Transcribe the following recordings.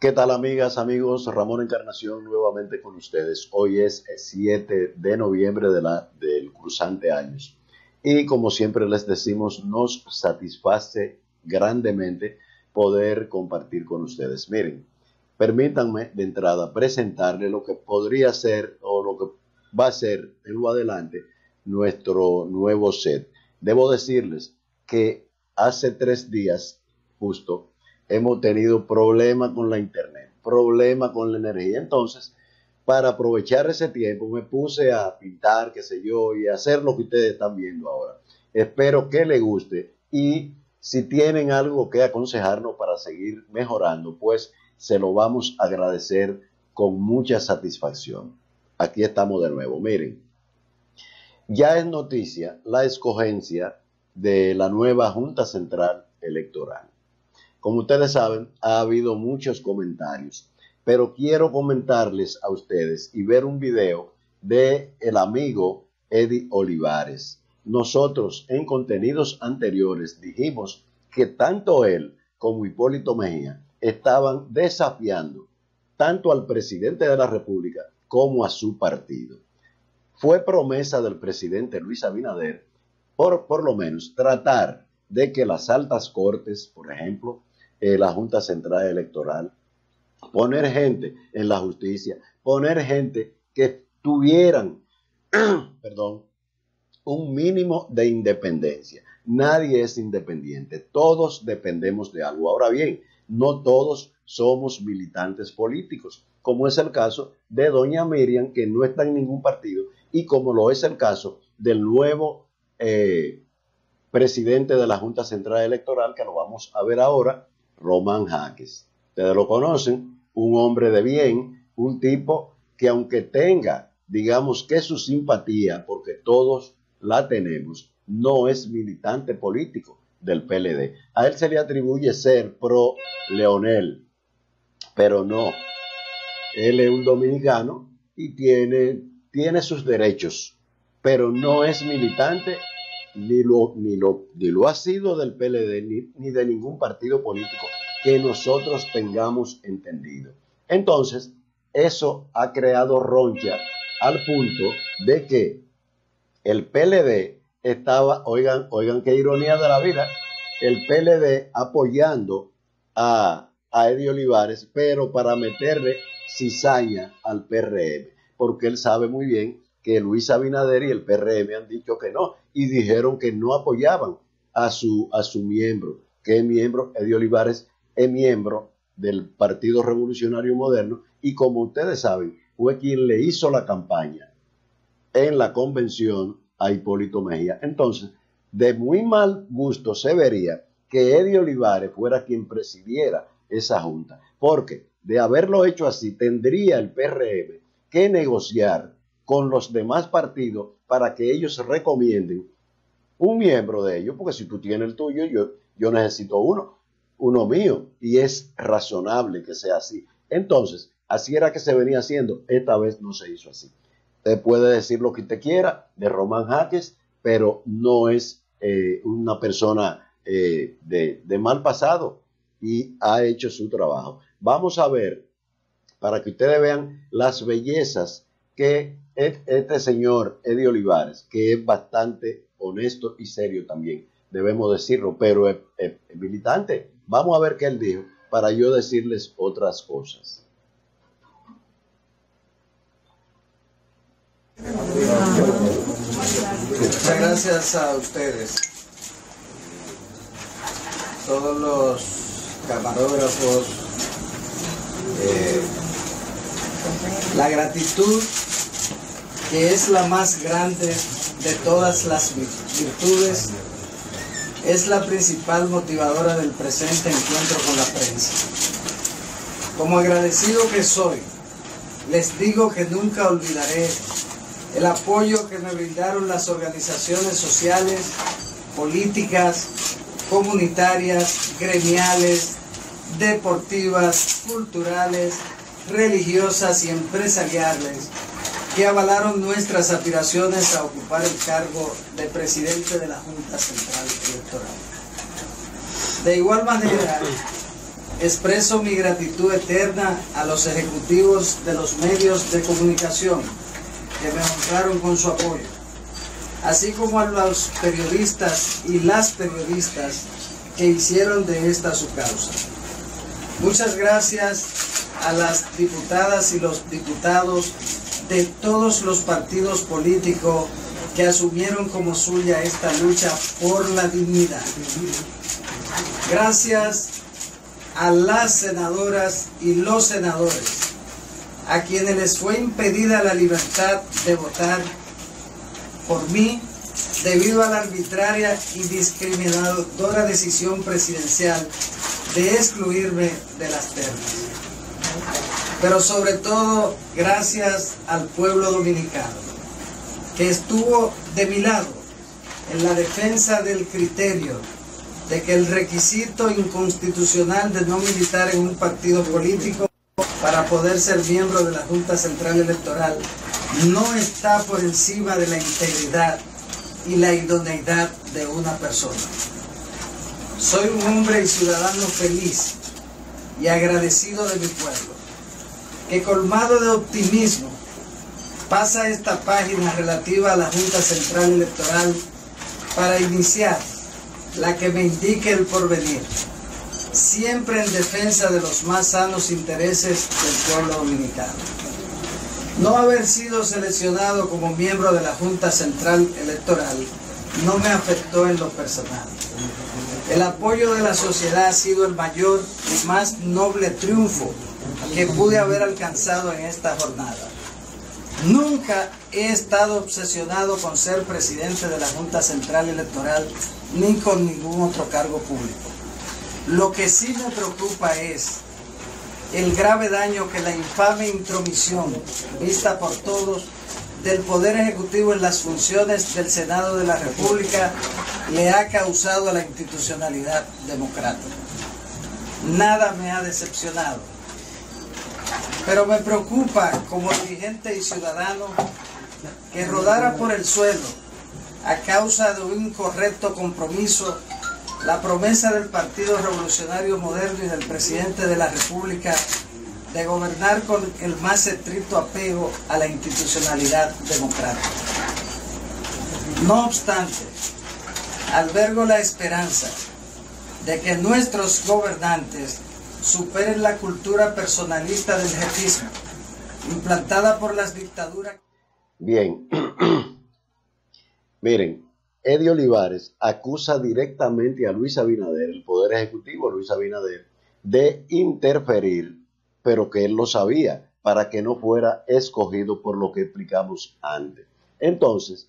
¿Qué tal amigas, amigos? Ramón Encarnación nuevamente con ustedes. Hoy es 7 de noviembre de del cruzante años. Y como siempre les decimos, nos satisface grandemente poder compartir con ustedes. Miren, permítanme de entrada presentarle lo que podría ser o lo que va a ser en lo adelante nuestro nuevo set. Debo decirles que hace tres días justo hemos tenido problemas con la internet, problemas con la energía. Entonces, para aprovechar ese tiempo, me puse a pintar, qué sé yo, y hacer lo que ustedes están viendo ahora. Espero que les guste y si tienen algo que aconsejarnos para seguir mejorando, pues se lo vamos a agradecer con mucha satisfacción. Aquí estamos de nuevo. Miren, ya es noticia la escogencia de la nueva Junta Central Electoral. Como ustedes saben, ha habido muchos comentarios, pero quiero comentarles a ustedes y ver un video de el amigo Eddie Olivares. Nosotros en contenidos anteriores dijimos que tanto él como Hipólito Mejía estaban desafiando tanto al presidente de la República como a su partido. Fue promesa del presidente Luis Abinader, por, por lo menos, tratar de que las altas cortes, por ejemplo, eh, la Junta Central Electoral, poner gente en la justicia, poner gente que tuvieran, perdón, un mínimo de independencia. Nadie es independiente, todos dependemos de algo. Ahora bien, no todos somos militantes políticos, como es el caso de doña Miriam, que no está en ningún partido, y como lo es el caso del nuevo eh, presidente de la Junta Central Electoral, que lo vamos a ver ahora, Román Jaques. Ustedes lo conocen, un hombre de bien, un tipo que aunque tenga, digamos que su simpatía, porque todos la tenemos, no es militante político del PLD. A él se le atribuye ser pro Leonel, pero no. Él es un dominicano y tiene, tiene sus derechos, pero no es militante ni lo, ni lo, ni lo ha sido del PLD ni, ni de ningún partido político que nosotros tengamos entendido. Entonces, eso ha creado roncha al punto de que el PLD estaba, oigan, oigan qué ironía de la vida, el PLD apoyando a, a Eddie Olivares, pero para meterle cizaña al PRM, porque él sabe muy bien que Luis Abinader y el PRM han dicho que no, y dijeron que no apoyaban a su, a su miembro, que miembro, Eddie Olivares es miembro del Partido Revolucionario Moderno, y como ustedes saben, fue quien le hizo la campaña en la convención a Hipólito Mejía. Entonces, de muy mal gusto se vería que Eddie Olivares fuera quien presidiera esa junta, porque de haberlo hecho así, tendría el PRM que negociar con los demás partidos para que ellos recomienden un miembro de ellos, porque si tú tienes el tuyo, yo, yo necesito uno, uno mío, y es razonable que sea así. Entonces, así era que se venía haciendo, esta vez no se hizo así. Usted puede decir lo que usted quiera de Román Jaques, pero no es eh, una persona eh, de, de mal pasado y ha hecho su trabajo. Vamos a ver, para que ustedes vean las bellezas que este señor Eddie Olivares, que es bastante honesto y serio también, debemos decirlo, pero es, militante. Vamos a ver qué él dijo para yo decirles otras cosas. Muchas gracias a ustedes, todos los camarógrafos, eh, la gratitud que es la más grande de todas las virtudes, es la principal motivadora del presente encuentro con la prensa. Como agradecido que soy, les digo que nunca olvidaré el apoyo que me brindaron las organizaciones sociales, políticas, comunitarias, gremiales, deportivas, culturales, religiosas y empresariales que avalaron nuestras aspiraciones a ocupar el cargo de presidente de la Junta Central Electoral. De igual manera, expreso mi gratitud eterna a los ejecutivos de los medios de comunicación que me honraron con su apoyo, así como a los periodistas y las periodistas que hicieron de esta su causa. Muchas gracias a las diputadas y los diputados de todos los partidos políticos que asumieron como suya esta lucha por la dignidad. Gracias a las senadoras y los senadores, a quienes les fue impedida la libertad de votar por mí debido a la arbitraria y discriminadora decisión presidencial de excluirme de las ternas. Pero sobre todo, gracias al pueblo dominicano, que estuvo de mi lado en la defensa del criterio de que el requisito inconstitucional de no militar en un partido político para poder ser miembro de la Junta Central Electoral no está por encima de la integridad y la idoneidad de una persona. Soy un hombre y ciudadano feliz y agradecido de mi pueblo, que colmado de optimismo pasa esta página relativa a la Junta Central Electoral para iniciar la que me indique el porvenir, siempre en defensa de los más sanos intereses del pueblo dominicano. No haber sido seleccionado como miembro de la Junta Central Electoral no me afectó en lo personal. El apoyo de la sociedad ha sido el mayor y más noble triunfo que pude haber alcanzado en esta jornada. Nunca he estado obsesionado con ser presidente de la Junta Central Electoral ni con ningún otro cargo público. Lo que sí me preocupa es el grave daño que la infame intromisión, vista por todos, del Poder Ejecutivo en las funciones del Senado de la República le ha causado a la institucionalidad democrática. Nada me ha decepcionado, pero me preocupa como dirigente y ciudadano que rodara por el suelo a causa de un incorrecto compromiso la promesa del Partido Revolucionario Moderno y del presidente de la República de gobernar con el más estricto apego a la institucionalidad democrática. No obstante, albergo la esperanza de que nuestros gobernantes superen la cultura personalista del jefismo, implantada por las dictaduras. Bien, miren, Eddie Olivares acusa directamente a Luis Abinader, el Poder Ejecutivo Luis Abinader, de interferir, pero que él lo sabía, para que no fuera escogido por lo que explicamos antes. Entonces,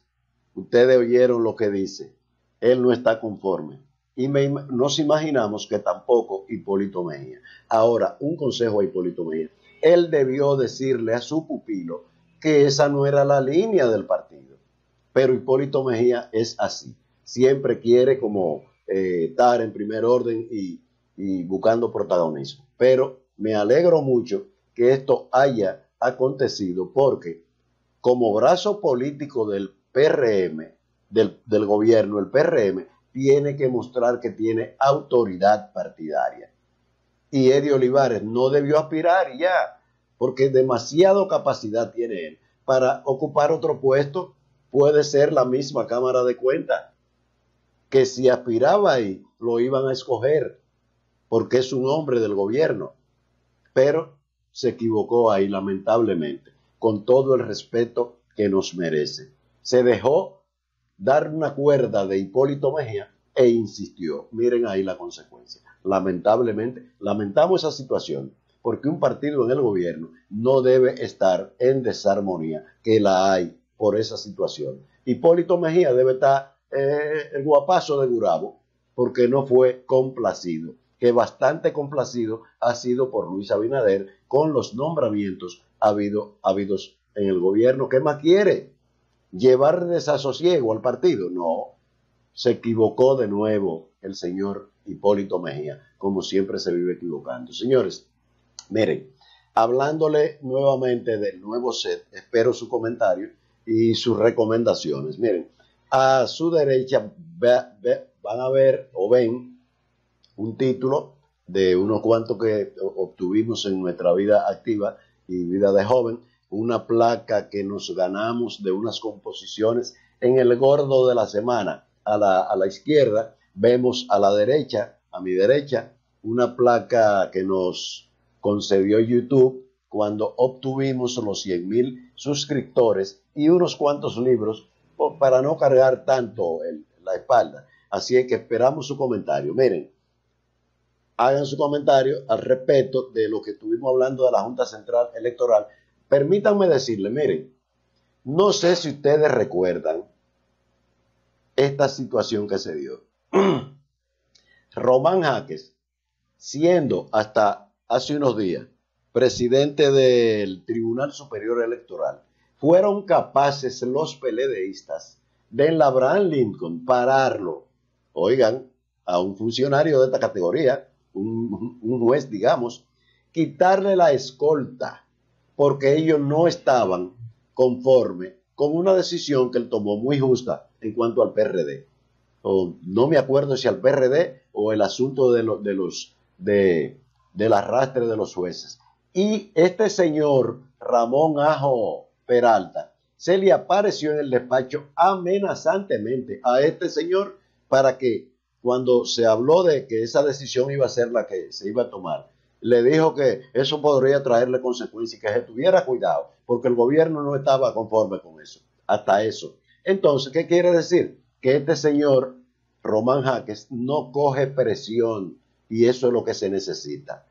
ustedes oyeron lo que dice, él no está conforme. Y nos imaginamos que tampoco Hipólito Mejía. Ahora, un consejo a Hipólito Mejía. Él debió decirle a su pupilo que esa no era la línea del partido pero Hipólito Mejía es así. Siempre quiere como eh, estar en primer orden y, y buscando protagonismo. Pero me alegro mucho que esto haya acontecido porque como brazo político del PRM, del, del, gobierno, el PRM, tiene que mostrar que tiene autoridad partidaria. Y Eddie Olivares no debió aspirar ya, porque demasiado capacidad tiene él para ocupar otro puesto puede ser la misma Cámara de Cuentas, que si aspiraba ahí, lo iban a escoger, porque es un hombre del gobierno. Pero se equivocó ahí, lamentablemente, con todo el respeto que nos merece. Se dejó dar una cuerda de Hipólito Mejía e insistió. Miren ahí la consecuencia. Lamentablemente, lamentamos esa situación, porque un partido en el gobierno no debe estar en desarmonía, que la hay por esa situación. Hipólito Mejía debe estar eh, el guapazo de Gurabo porque no fue complacido, que bastante complacido ha sido por Luis Abinader con los nombramientos habido, habidos en el gobierno. ¿Qué más quiere? ¿Llevar desasosiego al partido? No, se equivocó de nuevo el señor Hipólito Mejía, como siempre se vive equivocando. Señores, miren, hablándole nuevamente del nuevo set, espero su comentario y sus recomendaciones. Miren, a su derecha van a ver o ven un título de unos cuantos que obtuvimos en nuestra vida activa y vida de joven, una placa que nos ganamos de unas composiciones en el gordo de la semana. A la, a la izquierda vemos a la derecha, a mi derecha, una placa que nos concedió YouTube cuando obtuvimos los 100 mil suscriptores y unos cuantos libros para no cargar tanto la espalda. Así es que esperamos su comentario. Miren, hagan su comentario al respecto de lo que estuvimos hablando de la Junta Central Electoral. Permítanme decirle, miren, no sé si ustedes recuerdan esta situación que se dio. Román Jaques, siendo hasta hace unos días presidente del Tribunal Superior Electoral, fueron capaces los peledeístas de en Abraham Lincoln pararlo, oigan, a un funcionario de esta categoría, un juez, digamos, quitarle la escolta, porque ellos no estaban conforme con una decisión que él tomó muy justa en cuanto al PRD. O, no me acuerdo si al PRD o el asunto de, de los de, del arrastre de los jueces. Y este señor Ramón Ajo Peralta se le apareció en el despacho amenazantemente a este señor para que cuando se habló de que esa decisión iba a ser la que se iba a tomar, le dijo que eso podría traerle consecuencias y que se tuviera cuidado, porque el gobierno no estaba conforme con eso, hasta eso. Entonces, ¿qué quiere decir? Que este señor, Román Jaques, no coge presión y eso es lo que se necesita.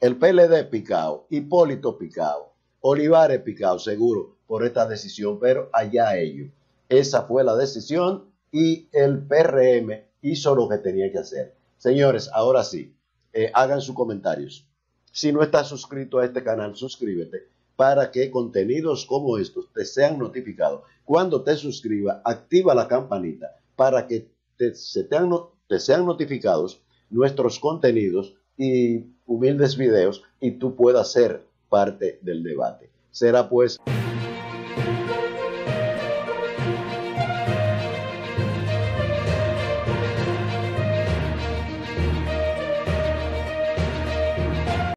El PLD picado, Hipólito picado, Olivares picado, seguro, por esta decisión, pero allá ellos. Esa fue la decisión y el PRM hizo lo que tenía que hacer. Señores, ahora sí, eh, hagan sus comentarios. Si no estás suscrito a este canal, suscríbete para que contenidos como estos te sean notificados. Cuando te suscribas, activa la campanita para que te, se te sean notificados nuestros contenidos y humildes videos y tú puedas ser parte del debate. Será pues...